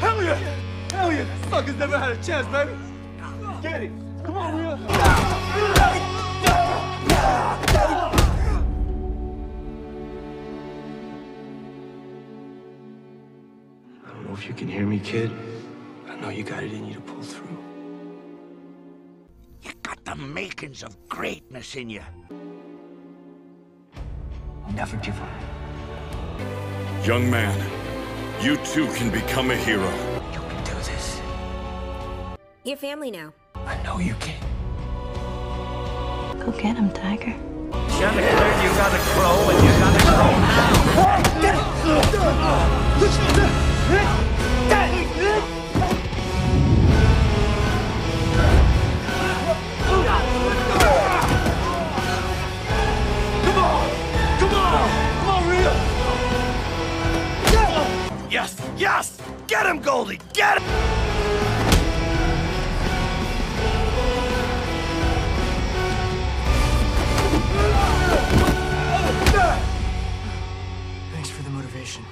Hell yeah! Hell yeah! Suckers never had a chance, baby. Get it. Come on. I don't know if you can hear me, kid. I know you got it in you to pull through. You got the makings of greatness in you. Never give up. Young man, you too can become a hero. You can do this. Your family now. I know you can. Go get him, Tiger. Should have you gotta grow and you gotta grow now. Yes! Get him, Goldie! Get him! Thanks for the motivation.